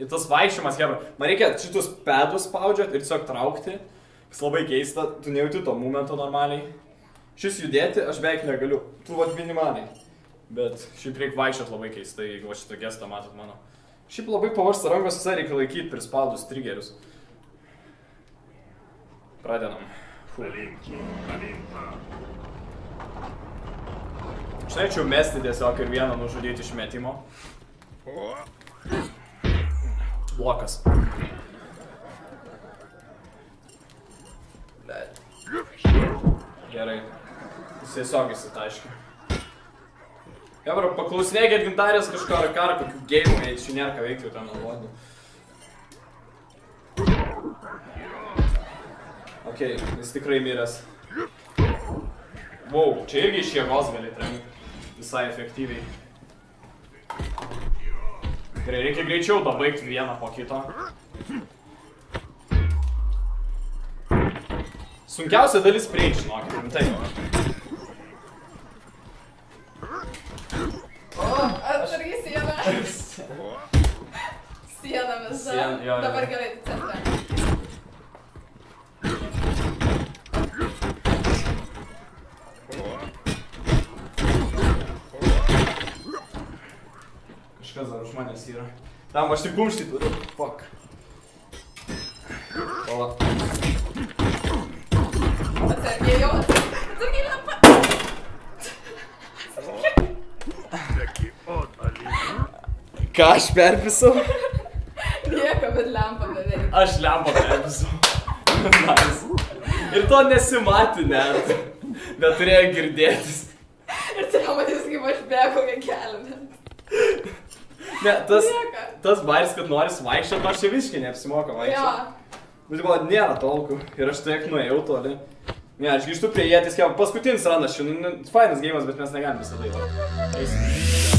Ir tas vaikščiojimas, hebra, man reikia šitus pedus spaudžiat ir tiesiog traukti. Kas labai keista, tu nejauti to momento normaliai. Šis judėti aš beveik negaliu. Tu vat minimaliai. Bet šiaip reikia vaikščiot labai keistai, jeigu va šitą gestą matot mano. Šiaip labai pavarsta rankos visai reikia laikyti prispaudus triggerius. Pradedam. Aš norėčiau mesti tiesiog ir vieną nužudyti iš metimo. Blokas. Bet. Gerai. Jis tiesiog įsitaškė. Jabra, paklausinėkit gintarės kažko ar kar, kokių gėjimų, jei čia nėra ką veikti ten nuodų. Ok, jis tikrai miręs. Wow, čia irgi iš jėgos gali trenkti. Visai efektyviai. Gerai, reikia greičiau dabaigti vieną po kito. Sunkiausia dalis prieiti, žinokit, rimtai. Atsargiai sieną. Sieną visą. Sien- jo, jo. Dabar gerai, centre. Kažkas dar už manęs yra. Tam aš tik kumštį turiu. Fuck. Pala. Atsargiai jau. Atsargiai lempa. Ką aš perpisau? Nieko, bet lempa beveik. Aš lempą perpisau. Ir to nesimatė net. Bet turėjo girdėtis. Ir tai matys, kaip aš bėgu kokią kelią. Ne, tas, Nieko. tas bairis, kad nori vaikščioti, nors čia visiškai neapsimoka vaikščioti. Bet galvoju, nėra tolkų. Ir aš tiek nuėjau toli. Ne, aš grįžtu prie jėtis, kaip paskutinis ranas, čia, nu, nu, fainas gėjimas, bet mes negalim visą. Eisim.